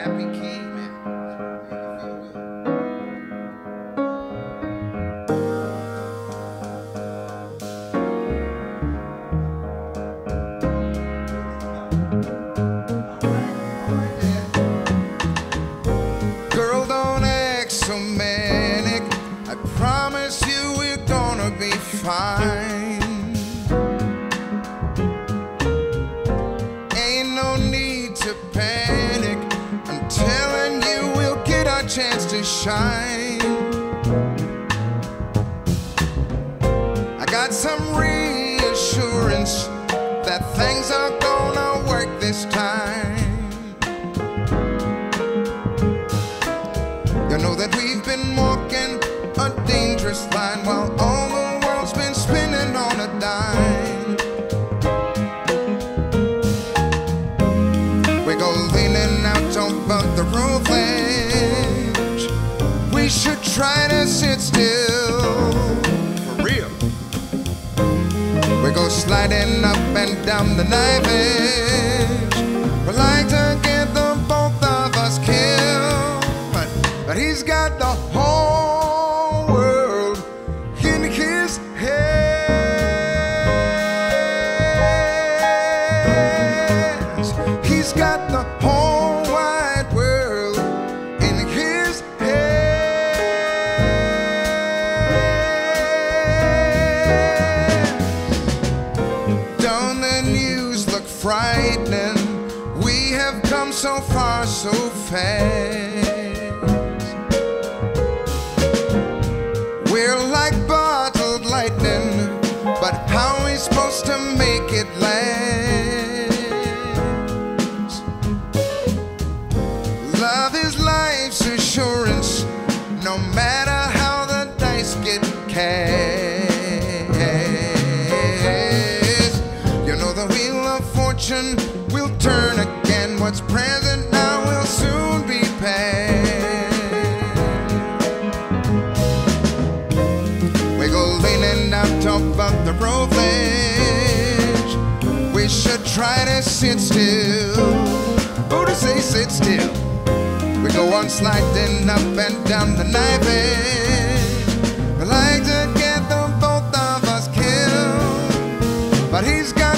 happy act so manic. I promise you we're gonna be fine. Shine. I got some reassurance that things are gonna work this time. You know that we've been walking a dangerous line while all the world's been spinning on a dime. Down the knife edge. We like to get the both of us killed. But, but he's got the whole world in his hands. He's got the whole frightening? We have come so far so fast. We're like bottled lightning, but how we supposed to make it last? Love is life's assurance, no matter how the dice get cast. You know the wheel of fortune will turn again. What's present now will soon be past. We go leaning out above the road ledge. We should try to sit still. Who to say sit still? We go on sliding up and down the knife edge. We like to get the both of us killed. But he's got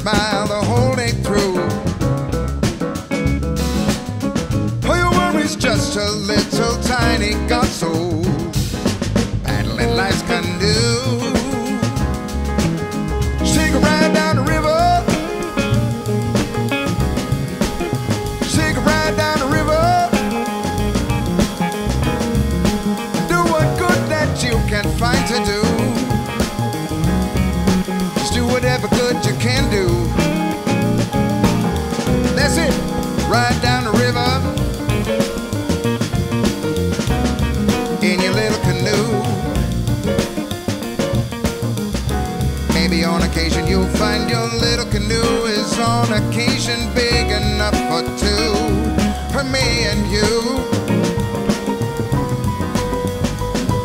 smile the whole day through. For your worries just a little tiny god soul paddling life's canoe. Ride down the river in your little canoe. Maybe on occasion you'll find your little canoe is on occasion big enough for two, for me and you.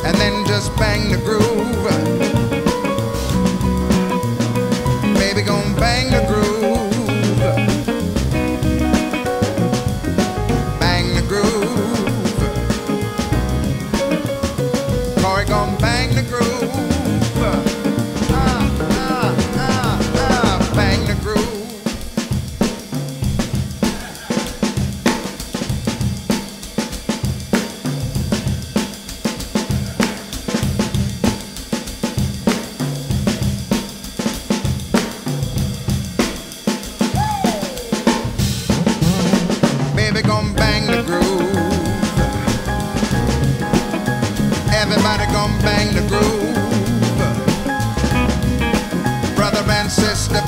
And then just bang the groove gonna bang the groove. ancestor.